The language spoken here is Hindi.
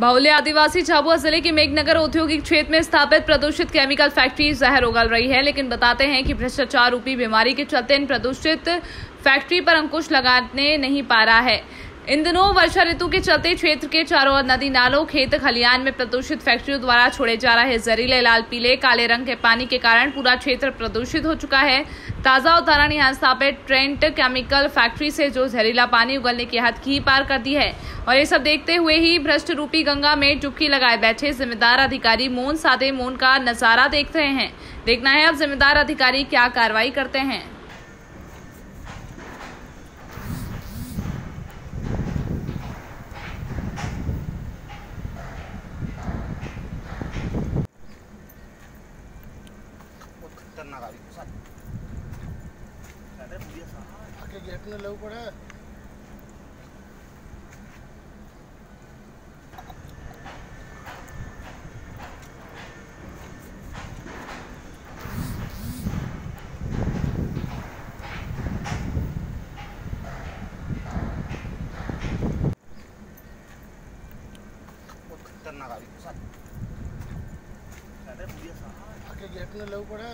बाहुल्य आदिवासी झाबुआ ज़िले के मेघनगर औद्योगिक क्षेत्र में स्थापित प्रदूषित केमिकल फैक्ट्री जहर उगल रही है, लेकिन बताते हैं कि भ्रष्टाचार रूपी बीमारी के चलते इन प्रदूषित फैक्ट्री पर अंकुश लगाने नहीं पा रहा है। इन दिनों वर्षा ऋतु के चलते क्षेत्र के चारों ओर नदी नालों, खेत खलियान में प्रदूषित फैक्ट्रियों द्वारा छोड़े जा रहे जहरीले लाल, पीले, काले रंग के पानी के कारण पूरा क्षेत्र प्रदूषित हो चुका है। ताज़ा उदाहरण यहाँ स्थापित ट्रेंट केमिकल फैक्ट्री से, जो जहरीला पानी उगलने की हद की पार कर दी है। और ये सब देखते हुए ही भ्रष्ट रूपी गंगा में डुबकी लगाए बैठे जिम्मेदार अधिकारी मोन सादे मोन का नज़ारा देख रहे हैं। देखना है अब जिम्मेदार अधिकारी क्या कार्रवाई करते हैं। अरे भैया साहब आके गेट में लग पड़ा खतरनाक आ रही है। आके गेट में लग पड़ा।